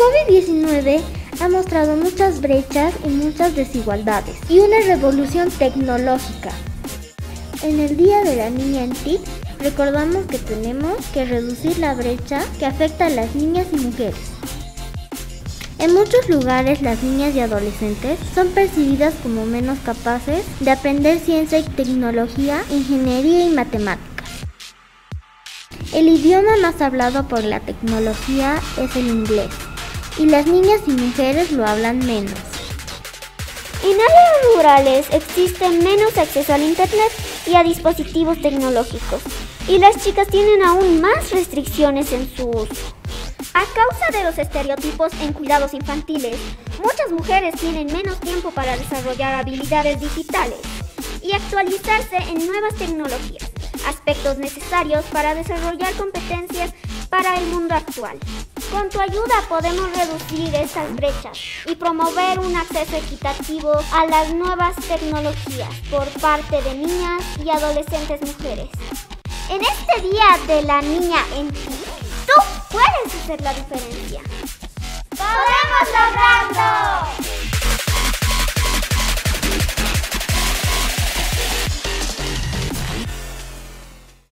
COVID-19 ha mostrado muchas brechas y muchas desigualdades y una revolución tecnológica. En el Día de la Niña en TIC recordamos que tenemos que reducir la brecha que afecta a las niñas y mujeres. En muchos lugares las niñas y adolescentes son percibidas como menos capaces de aprender ciencia y tecnología, ingeniería y matemáticas. El idioma más hablado por la tecnología es el inglés y las niñas y mujeres lo hablan menos. En áreas rurales existe menos acceso al Internet y a dispositivos tecnológicos, y las chicas tienen aún más restricciones en su uso. A causa de los estereotipos en cuidados infantiles, muchas mujeres tienen menos tiempo para desarrollar habilidades digitales y actualizarse en nuevas tecnologías, aspectos necesarios para desarrollar competencias para el mundo actual. Con tu ayuda podemos reducir estas brechas y promover un acceso equitativo a las nuevas tecnologías por parte de niñas y adolescentes mujeres. En este Día de la Niña en ti, tú puedes hacer la diferencia. ¡Podemos lograrlo!